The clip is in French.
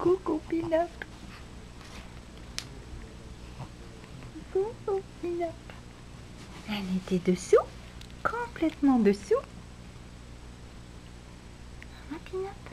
Coucou Pinop. Coucou Pinop. Elle était dessous, complètement dessous. Hein, Pinop